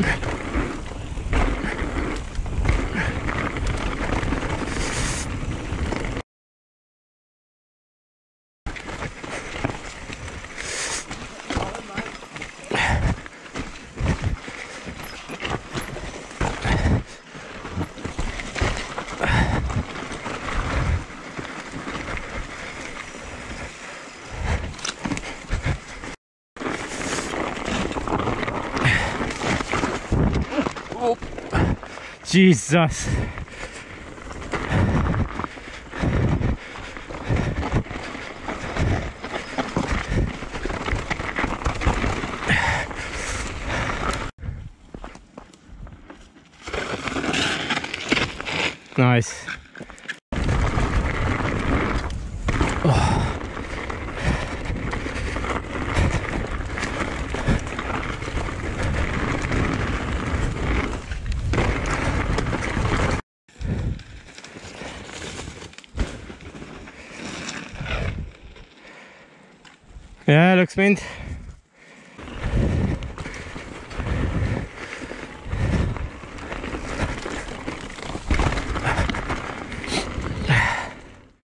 Okay. Jesus. Nice. Oh. Yeah, looks mint.